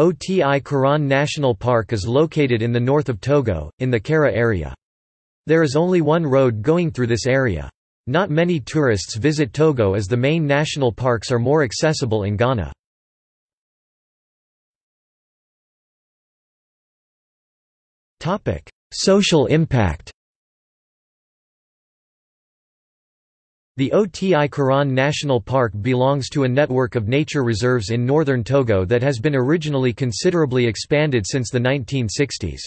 OTI Kéran National Park is located in the north of Togo, in the Kara area. There is only one road going through this area. Not many tourists visit Togo as the main national parks are more accessible in Ghana. Social impact The OTI Kéran National Park belongs to a network of nature reserves in northern Togo that has been originally considerably expanded since the 1960s.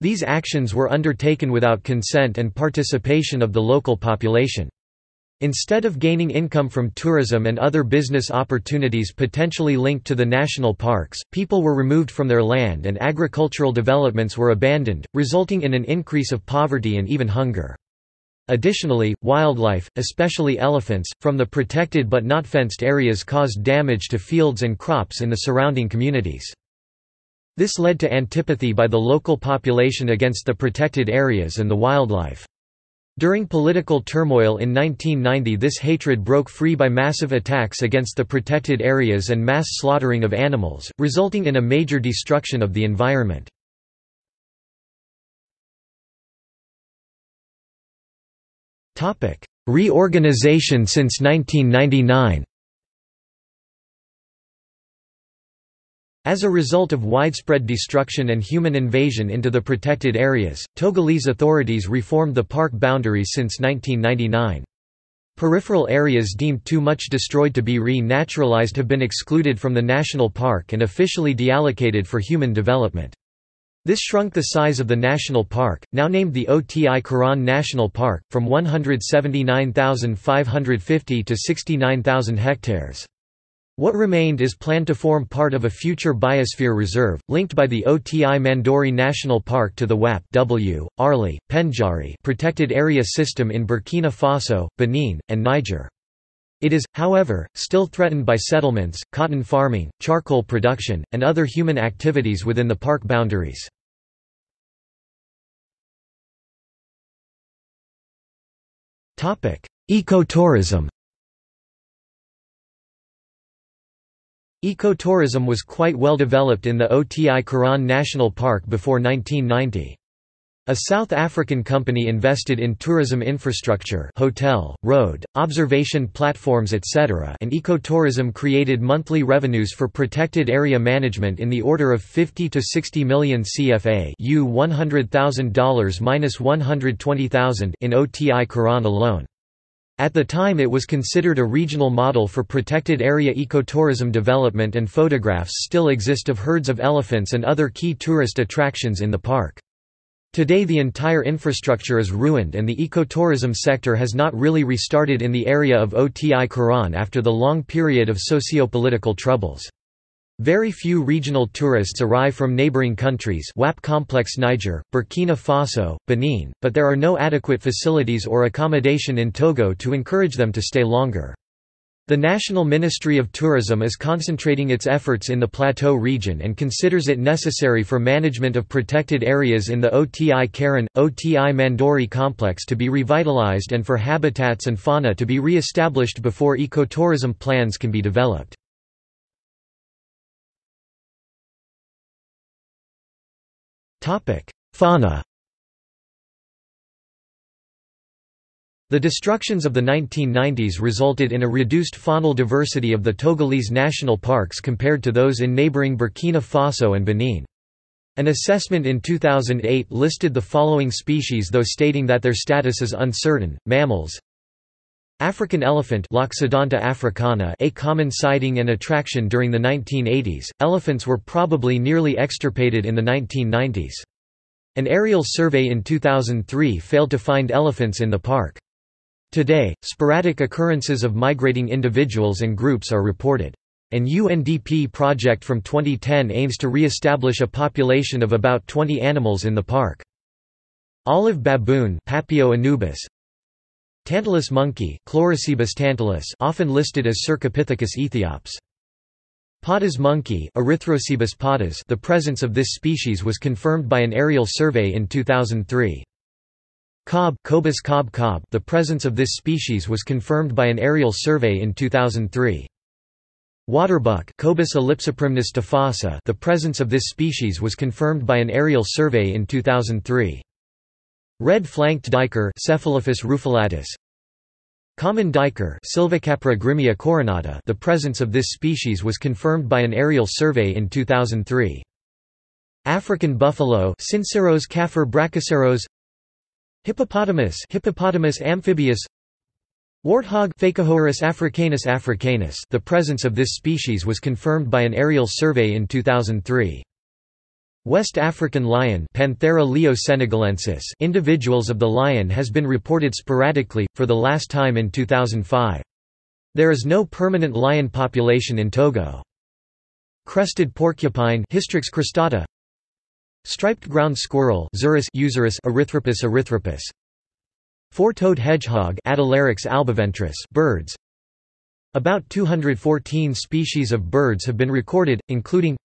These actions were undertaken without consent and participation of the local population. Instead of gaining income from tourism and other business opportunities potentially linked to the national parks, people were removed from their land and agricultural developments were abandoned, resulting in an increase of poverty and even hunger. Additionally, wildlife, especially elephants, from the protected but not fenced areas caused damage to fields and crops in the surrounding communities. This led to antipathy by the local population against the protected areas and the wildlife. During political turmoil in 1990 this hatred broke free by massive attacks against the protected areas and mass slaughtering of animals, resulting in a major destruction of the environment. Reorganization since 1999 As a result of widespread destruction and human invasion into the protected areas, Togolese authorities reformed the park boundaries since 1999. Peripheral areas deemed too much destroyed to be re-naturalized have been excluded from the national park and officially deallocated for human development. This shrunk the size of the national park, now named the Oti Kéran National Park, from 179,550 to 69,000 hectares. What remained is planned to form part of a future biosphere reserve, linked by the Oti Mandouri National Park to the WAP w, Arli, Pendjari protected area system in Burkina Faso, Benin, and Niger. It is, however, still threatened by settlements, cotton farming, charcoal production, and other human activities within the park boundaries. Ecotourism Ecotourism was quite well developed in the Oti Kéran National Park before 1990. A South African company invested in tourism infrastructure hotel, road, observation platforms etc. and ecotourism created monthly revenues for protected area management in the order of 50 to 60 million CFA U $100,000-120,000 in OTI Kéran alone. At the time it was considered a regional model for protected area ecotourism development and photographs still exist of herds of elephants and other key tourist attractions in the park. Today the entire infrastructure is ruined and the ecotourism sector has not really restarted in the area of Oti Kéran after the long period of socio-political troubles. Very few regional tourists arrive from neighboring countries WAP Complex Niger, Burkina Faso, Benin, but there are no adequate facilities or accommodation in Togo to encourage them to stay longer. The National Ministry of Tourism is concentrating its efforts in the Plateau region and considers it necessary for management of protected areas in the OTI Kéran, OTI Mandouri complex to be revitalized and for habitats and fauna to be re-established before ecotourism plans can be developed. Fauna The destructions of the 1990s resulted in a reduced faunal diversity of the Togolese national parks compared to those in neighboring Burkina Faso and Benin. An assessment in 2008 listed the following species though stating that their status is uncertain, mammals African elephant Loxodonta africana a common sighting and attraction during the 1980s, elephants were probably nearly extirpated in the 1990s. An aerial survey in 2003 failed to find elephants in the park. Today, sporadic occurrences of migrating individuals and groups are reported. An UNDP project from 2010 aims to re-establish a population of about 20 animals in the park. Olive baboon Papio anubis, Tantalus monkey Chlorocebus tantalus often listed as Cercopithecus aethiops. Patas monkey Erythrocebus patas the presence of this species was confirmed by an aerial survey in 2003. Cob cob cob the presence of this species was confirmed by an aerial survey in 2003. Waterbuck the presence of this species was confirmed by an aerial survey in 2003. Red-flanked duiker Cephalophus rufilatus Common duiker Sylvicapra grimmia coronata the presence of this species was confirmed by an aerial survey in 2003. African buffalo caffer brachyceros Hippopotamus Hippopotamus amphibius Warthog Phacochoerus africanus africanus the presence of this species was confirmed by an aerial survey in 2003. West African lion Panthera leo senegalensis individuals of the lion has been reported sporadically, for the last time in 2005. There is no permanent lion population in Togo. Crested porcupine Hystrix cristata Striped ground squirrel Xerus Erythropus erythropus. Four-toed hedgehog albiventris birds. About 214 species of birds have been recorded, including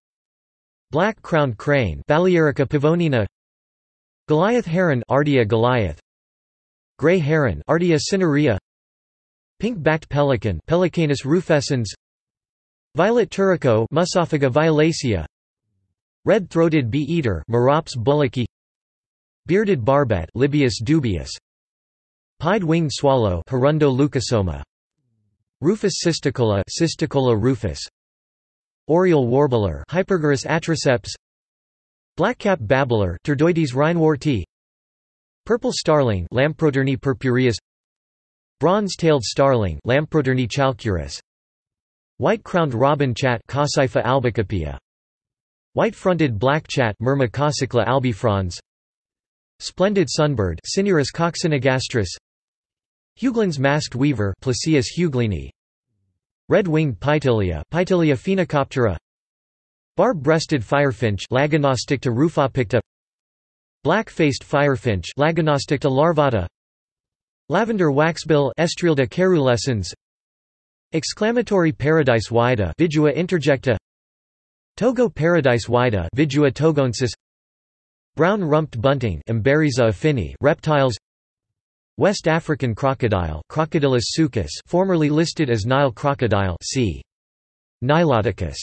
Black-crowned crane Balearica pavonina Goliath heron Ardea goliath. Gray heron Ardea cinerea. Pink-backed pelican Pelecanus rufescens. Violet turaco Musophaga violacea Red-throated bee-eater Merops bulocki Bearded barbet Lybius dubius Pied-winged swallow Hirundo leucosoma Rufous cisticola Cisticola rufus Oriole warbler Hypergerus atriceps Blackcap babbler Turdoides reinwardtii Purple starling Lamprotornis purpureus Bronze-tailed starling Lamprotornis chalcurus White-crowned robin chat Cossypha albicapilla White-fronted black chat Myrmecocichla albifrons Splendid sunbird coccinigastrus Heuglin's masked weaver Ploceus heuglini Red-winged Pytilia Pytilia phoenicoptera Barb-breasted firefinch Lagonosticta Black-faced firefinch Lagonosticta larvata. Lavender waxbill caerulescens Exclamatory paradise Vidua interjecta Togo paradise whydah Vidua togonensis Brown-rumped bunting Emberiza affini reptiles West African crocodile Crocodylus suchus formerly listed as Nile crocodile c. Niloticus